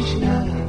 Krishna.